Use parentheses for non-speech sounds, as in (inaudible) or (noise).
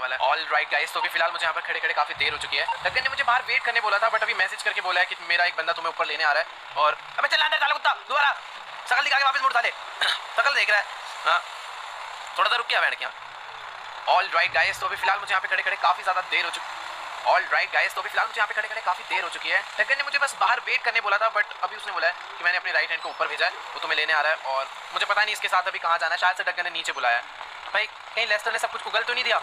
वाला all right guys तो भी फ़िलहाल मुझे यहाँ पर खड़े खड़े काफ़ी देर हो चुकी है। डक्कन ने मुझे बाहर वेट करने बोला था बट अभी मैसेज करके बोला है कि मेरा एक बंदा तुम्हें ऊपर लेने आ रहा है। और अबे चल, अंदर डालो कुत्ता, दोबारा। शकल दिखा के वापस मुड़ता डाले (clears throat) शकल देख रहा है। हाँ। थोड़ा सा रुक गया, बैठ गया। ऑल राइट गाइस तो अभी फ़िलहाल मुझे यहाँ पे खड़े खड़े काफ़ी ज़्यादा देर हो चुकी ऑल राइट गाइस तो अभी फ़िलहाल मुझे यहाँ पे खड़े खड़े काफ़ी देर हो चुकी है। डक्कन ने मुझे बस बाहर वेट करने बोला था बट अभी उसने बोला है कि मैंने अपने राइट हैंड को ऊपर भेजा है, वो तुम्हें लेने आ रहा है। और मुझे पता नहीं इसके साथ अभी कहाँ जाना है, शायद से डक्कन ने नीचे बुलाया भाई, कहीं लेस्टर ने सब कुछ को गलत तो नहीं दिया?